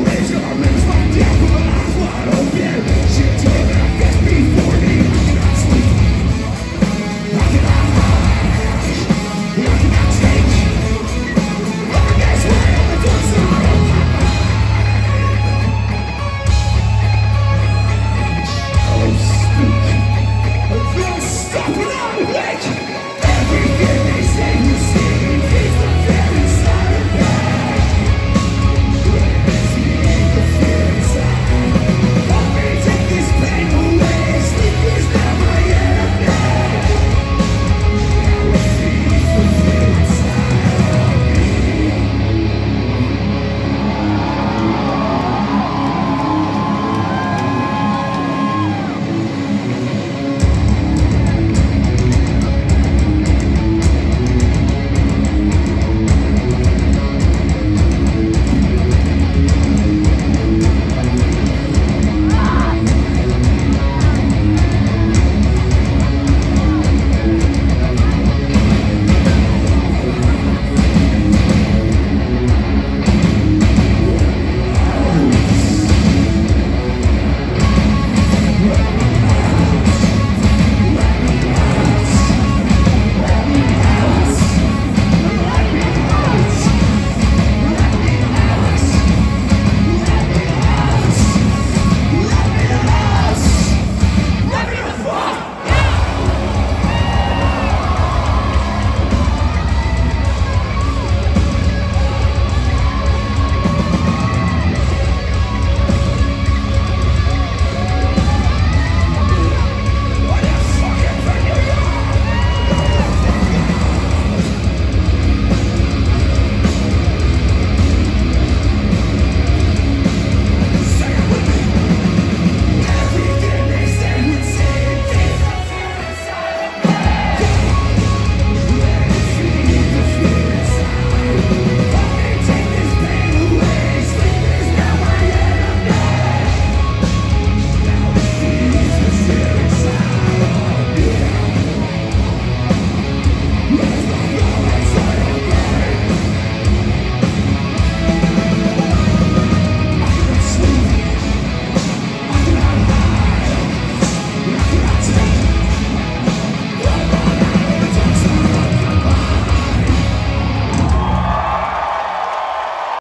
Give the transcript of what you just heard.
ways,